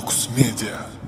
Фокус Медиа.